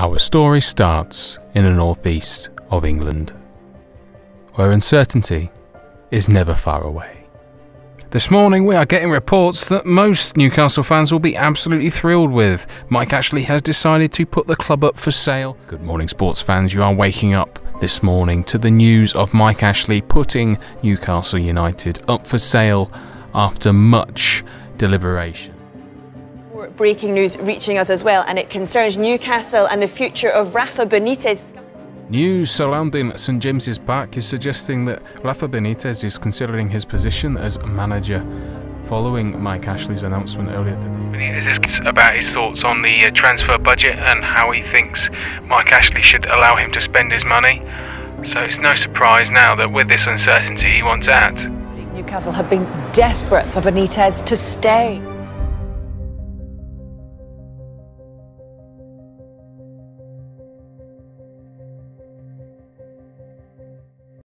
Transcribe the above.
Our story starts in the northeast of England, where uncertainty is never far away. This morning, we are getting reports that most Newcastle fans will be absolutely thrilled with. Mike Ashley has decided to put the club up for sale. Good morning, sports fans. You are waking up this morning to the news of Mike Ashley putting Newcastle United up for sale after much deliberation. Breaking news reaching us as well, and it concerns Newcastle and the future of Rafa Benitez. News surrounding St James's Park is suggesting that Rafa Benitez is considering his position as manager following Mike Ashley's announcement earlier today. Is this about his thoughts on the uh, transfer budget and how he thinks Mike Ashley should allow him to spend his money? So it's no surprise now that with this uncertainty he wants out. Newcastle have been desperate for Benitez to stay.